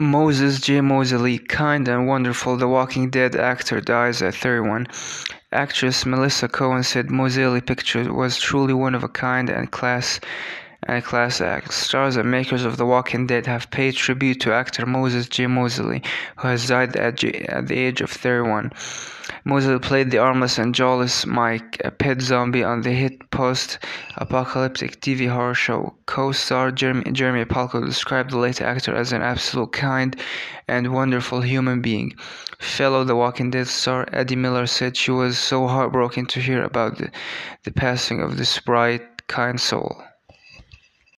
Moses J. Moseley, kind and wonderful The Walking Dead actor, dies at 31. Actress Melissa Cohen said Moseley picture was truly one of a kind and class and class act. Stars and makers of The Walking Dead have paid tribute to actor Moses J. Moseley, who has died at, J- at the age of 31. Moseley played the armless and jawless Mike, a pet zombie on the hit post-apocalyptic TV horror show. Co-star Jeremy, Jeremy Palko described the late actor as an absolute kind and wonderful human being. Fellow The Walking Dead star Addy Miller said she was so heartbroken to hear about the, the passing of this bright, kind soul.